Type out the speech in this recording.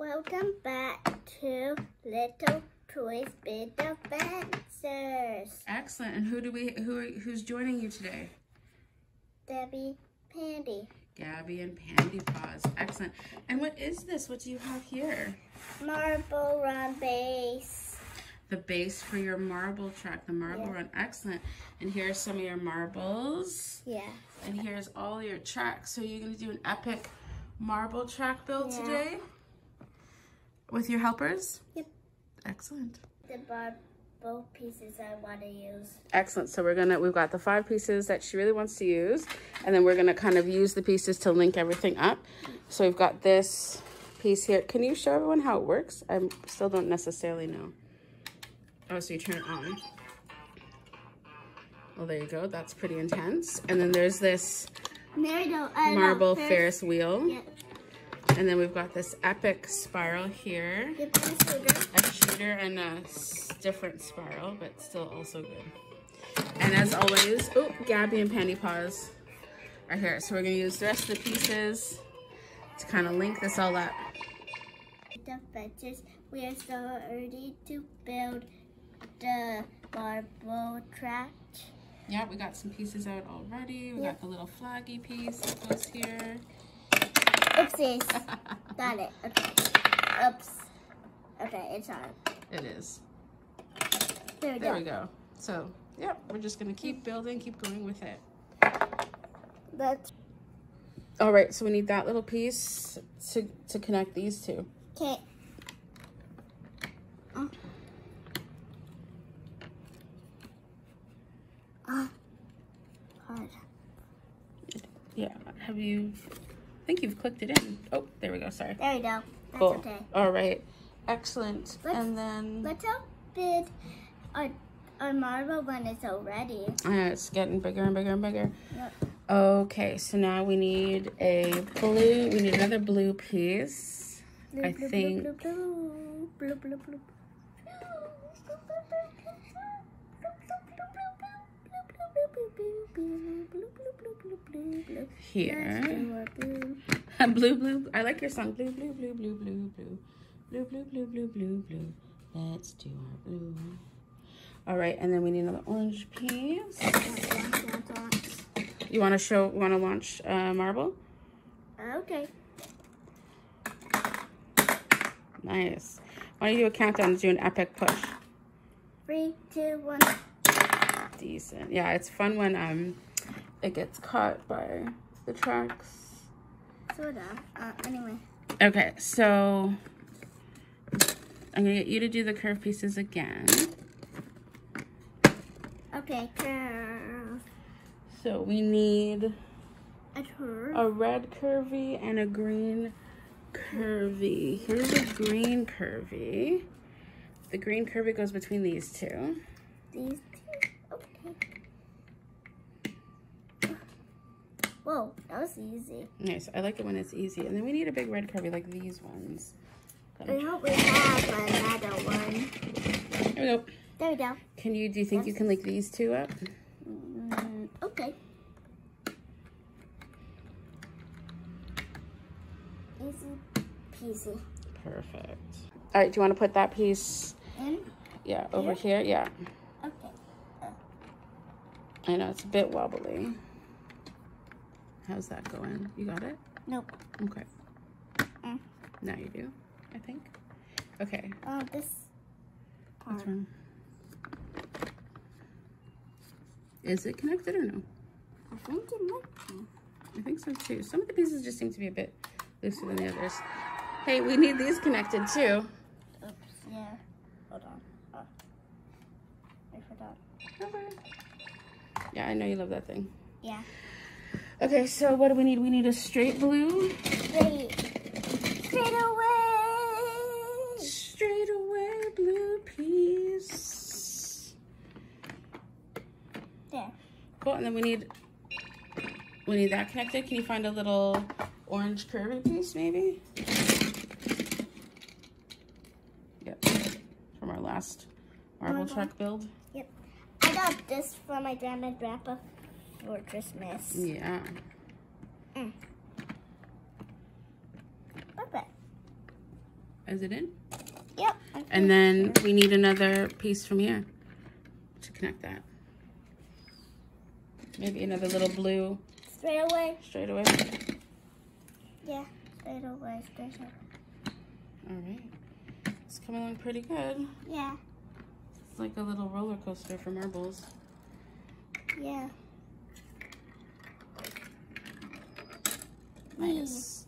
Welcome back to Little Toys Big Adventures. Excellent. And who do we who are, who's joining you today? Debbie Pandy. Gabby and Pandy Paws. Excellent. And what is this? What do you have here? Marble Run Base. The base for your marble track, the marble Yeah. run. Excellent. And here's some of your marbles. Yeah. And here's all your tracks. So you're going to do an epic marble track build Yeah. today? With your helpers? Yep. Excellent. The marble pieces I want to use. Excellent. So we're gonna, we've got the five pieces that she really wants to use. And then we're gonna kind of use the pieces to link everything up. So we've got this piece here. Can you show everyone how it works? I still don't necessarily know. Oh, so you turn it on. Well, there you go. That's pretty intense. And then there's this There you go. I know. marble There's- Ferris wheel. Yeah. And then we've got this epic spiral here. Get the sugar. a shooter and a different spiral, but still also good. And as always, oh, Gabby and Pandy Paws are here. So we're gonna use the rest of the pieces to kind of link this all up. The fences. We are so ready to build the marble track. Yeah, we got some pieces out already. We Yep. got the little flaggy piece that goes here. Oopsies. Got it. Okay. Oops. Okay, it's on. It is. There we There go. we go. So, yep, we're just gonna keep building, keep going with it. Let's. All right, so we need that little piece to, to connect these two. Okay. Hard. Yeah, have you, think you've clicked it in. Oh, there we go, sorry. There we go. That's Cool. okay. All right. Excellent. Let's- and then Let's that our, our marble one is already. uh, it's getting bigger and bigger and bigger. Yep. Okay, so now we need a blue. We need another blue piece. Blue, I blue, think- Blue, blue, blue, blue, blue. Here. blue, blue. I like your song. Blue, blue, blue, blue, blue, blue. Blue, blue, blue, blue, blue, blue. Let's do our blue. All right, and then we need another orange piece. You want to show? Want to launch uh, marble? Okay. Nice. Why don't you do a countdown to do an epic push? Three, two, one. Decent. Yeah, it's fun when um it gets caught by the tracks. Sort of. Uh, anyway. Okay, so I'm gonna get you to do the curve pieces again. Okay, curve. So we need A curve. a red curvy and a green curvy. Here's a green curvy. The green curvy goes between these two. These two. Okay. Whoa, that was easy. Nice. I like it when it's easy. And then we need a big red curvy like these ones. I hope we have another one. Here we go. There we go. Can you, do you think you can link these two up? Mm, okay. Easy peasy. Perfect. All right, do you want to put that piece, In? yeah, over Here? here? Yeah. Okay. I know, it's a bit wobbly. How's that going? You got it? Nope. Okay. Mm. Now you do, I think. Okay, Oh, this what's part. wrong? Is it connected or no? I think it might be. I think so too. Some of the pieces just seem to be a bit looser than the others. Hey, we need these connected too. Oops, yeah. Hold on. Oh. I forgot. Okay. Yeah, I know you love that thing. Yeah. Okay, so what do we need? We need a straight blue. Straight. Straight away. Straight away blue piece. There. Cool, and then we need we need that connected. Can you find a little orange curvy piece maybe? Yep. From our last marble truck build. Yep. I got this for my grandma and grandpa for Christmas. Yeah. Mm. Is it in? Yep. And then we need another piece from here to connect that. Maybe another little blue straight away. straight away. Yeah, straight away, straight away. All right. It's coming along pretty good. Yeah, It's like a little roller coaster for marbles. yeah. Nice.